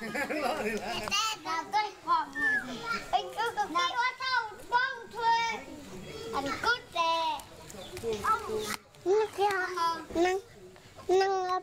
Làm cái hòm rồi Anh cứ cực kỳ hóa thâu Bông thuê Anh cứ tè Nâng Nâng Nâng Nâng Nâng